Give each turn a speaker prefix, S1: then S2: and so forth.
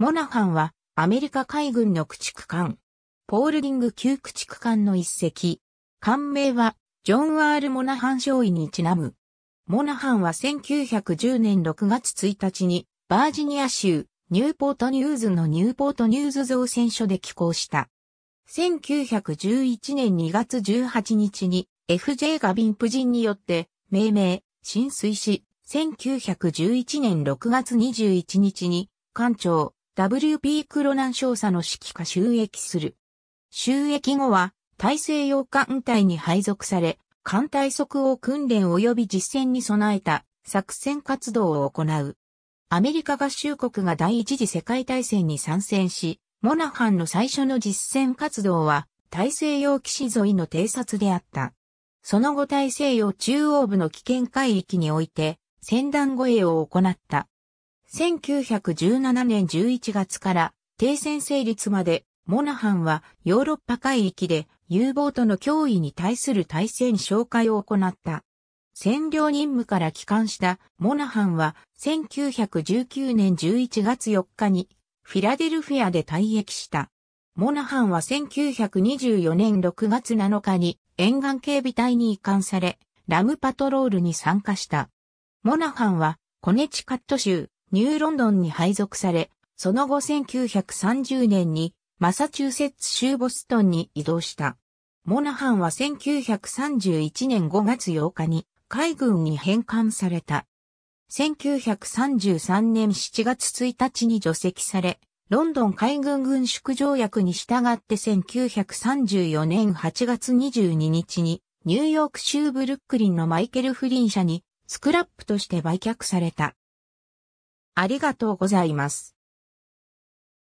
S1: モナハンはアメリカ海軍の駆逐艦、ポールディング級駆逐艦の一隻。艦名はジョン・アール・モナハン少尉にちなむ。モナハンは1910年6月1日にバージニア州ニューポートニューズのニューポートニューズ造船所で起工した。1911年2月18日に FJ ガビン夫人によって命名、進水し、1911年6月21日に艦長 WP クロナン少佐の指揮下収益する。収益後は大西洋艦隊に配属され、艦隊即応訓練及び実践に備えた作戦活動を行う。アメリカ合衆国が第一次世界大戦に参戦し、モナハンの最初の実戦活動は大西洋岸沿いの偵察であった。その後大西洋中央部の危険海域において船団護衛を行った。1917年11月から停戦成立までモナハンはヨーロッパ海域で U ボートの脅威に対する対戦紹介を行った。占領任務から帰還したモナハンは1919年11月4日にフィラデルフィアで退役した。モナハンは1924年6月7日に沿岸警備隊に移管され、ラムパトロールに参加した。モナハンはコネチカット州ニューロンドンに配属され、その後1930年にマサチューセッツ州ボストンに移動した。モナハンは1931年5月8日に海軍に返還された。1933年7月1日に除籍され、ロンドン海軍軍縮条約に従って1934年8月22日にニューヨーク州ブルックリンのマイケル・フリン社にスクラップとして売却された。ありがとうございます。